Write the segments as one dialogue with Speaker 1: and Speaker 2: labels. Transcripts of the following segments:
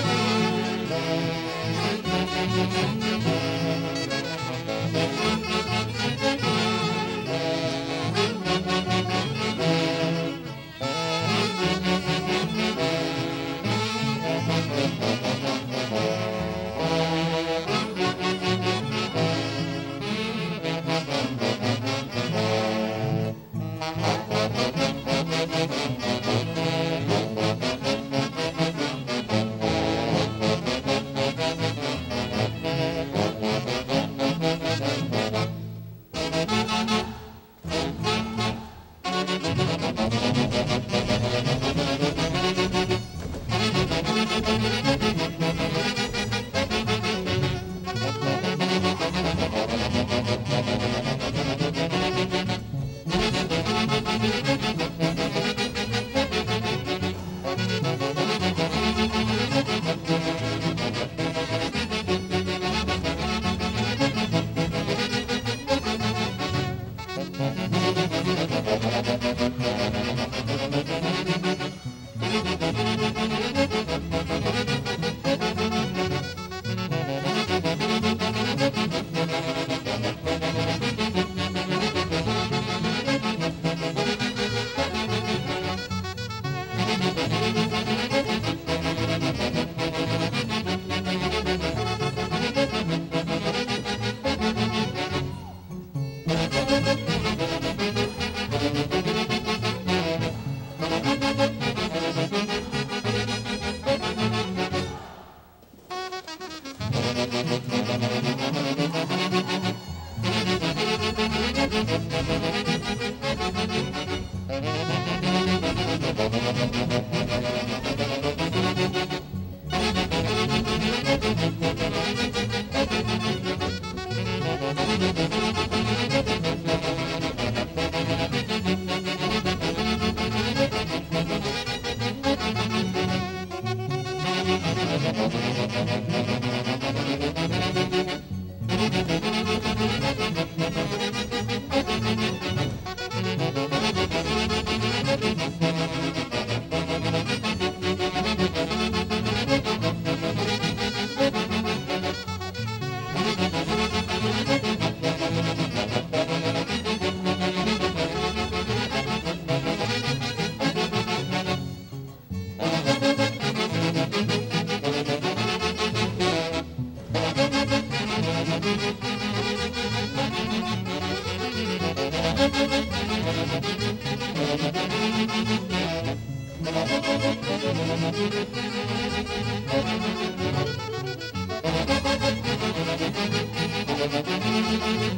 Speaker 1: Thank you. Thank you.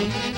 Speaker 1: Thank you.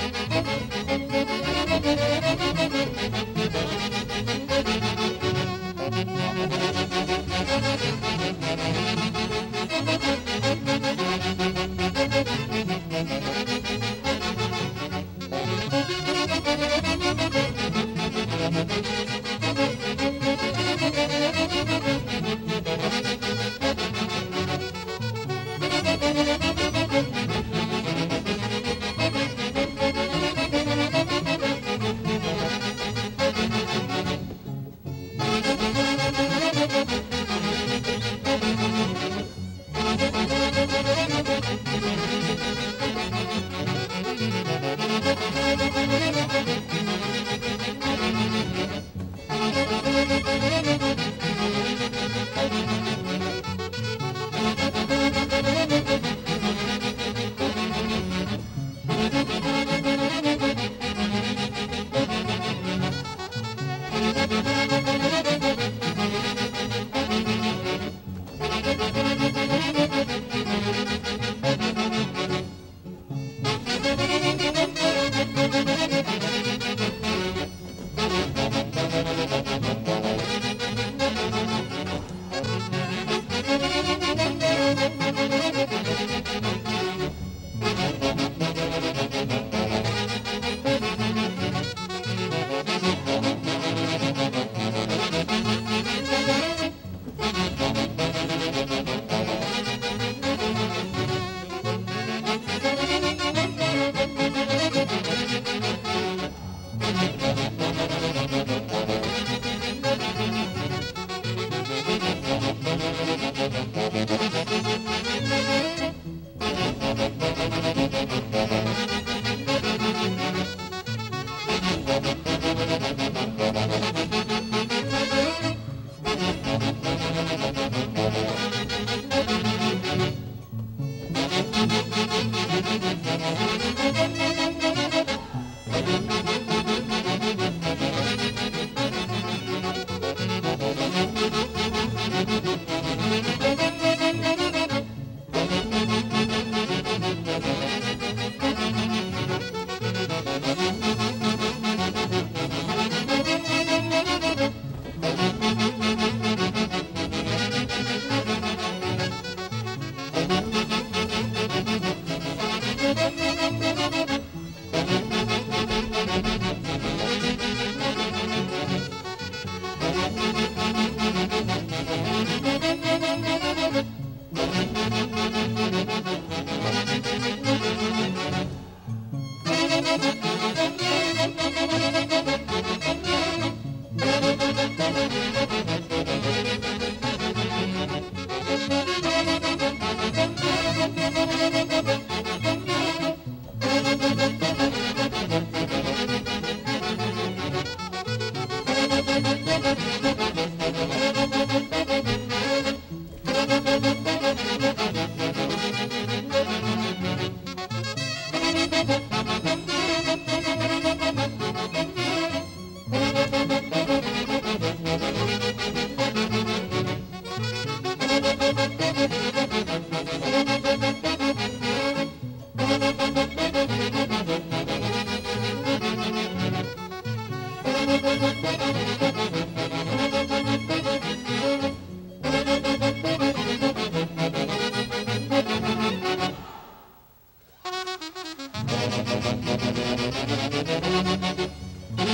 Speaker 1: ねえねえ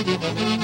Speaker 1: Thank you.